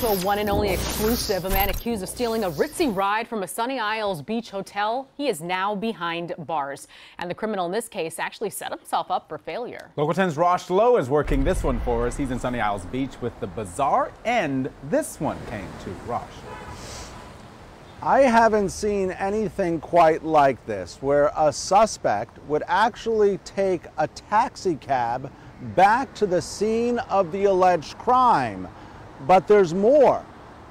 to a one and only exclusive. A man accused of stealing a ritzy ride from a Sunny Isles beach hotel. He is now behind bars. And the criminal in this case actually set himself up for failure. Local 10's Rosh Lowe is working this one for us. He's in Sunny Isles Beach with the bizarre end this one came to Rosh. I haven't seen anything quite like this, where a suspect would actually take a taxi cab back to the scene of the alleged crime. But there's more.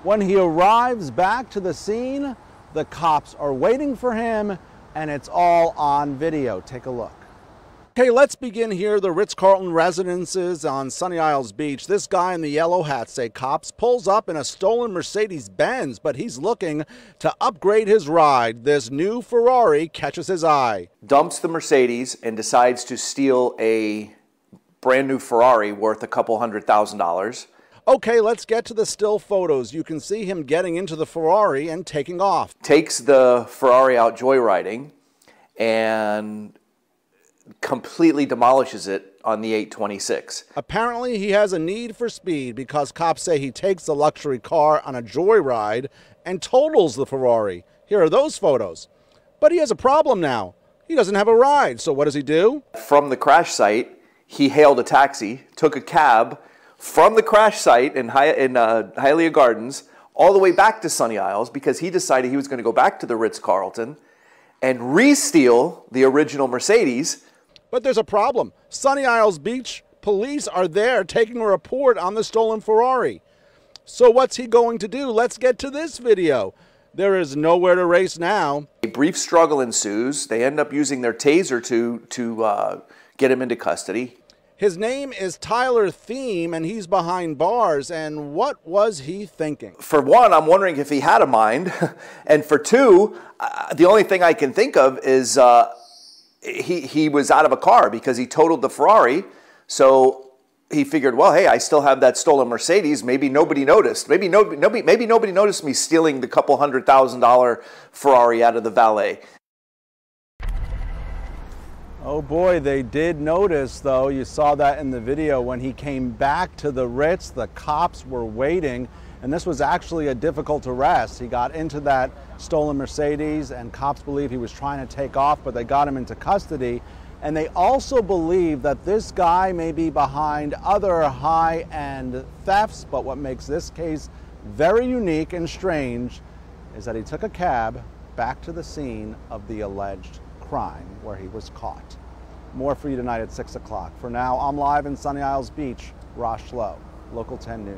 When he arrives back to the scene, the cops are waiting for him and it's all on video. Take a look. Okay, let's begin here. The Ritz Carlton residences on Sunny Isles Beach. This guy in the yellow hat, say cops, pulls up in a stolen Mercedes Benz, but he's looking to upgrade his ride. This new Ferrari catches his eye. Dumps the Mercedes and decides to steal a brand new Ferrari worth a couple hundred thousand dollars. Okay, let's get to the still photos. You can see him getting into the Ferrari and taking off. Takes the Ferrari out joyriding and completely demolishes it on the 826. Apparently, he has a need for speed because cops say he takes the luxury car on a joyride and totals the Ferrari. Here are those photos. But he has a problem now. He doesn't have a ride, so what does he do? From the crash site, he hailed a taxi, took a cab from the crash site in, Hi- in uh, Hialeah Gardens all the way back to Sunny Isles because he decided he was going to go back to the Ritz Carlton and re-steal the original Mercedes. But there's a problem. Sunny Isles Beach police are there taking a report on the stolen Ferrari. So what's he going to do? Let's get to this video. There is nowhere to race now. A brief struggle ensues. They end up using their taser to, to uh, get him into custody. His name is Tyler Thiem, and he's behind bars. And what was he thinking? For one, I'm wondering if he had a mind. and for two, uh, the only thing I can think of is uh, he, he was out of a car because he totaled the Ferrari. So he figured, well, hey, I still have that stolen Mercedes. Maybe nobody noticed. Maybe nobody, maybe nobody noticed me stealing the couple hundred thousand dollar Ferrari out of the valet. Oh boy, they did notice though. You saw that in the video when he came back to the Ritz, the cops were waiting, and this was actually a difficult arrest. He got into that stolen Mercedes, and cops believe he was trying to take off, but they got him into custody. And they also believe that this guy may be behind other high end thefts, but what makes this case very unique and strange is that he took a cab back to the scene of the alleged crime where he was caught. More for you tonight at 6 o'clock. For now, I'm live in Sunny Isles Beach. Rosh Lowe, Local 10 News.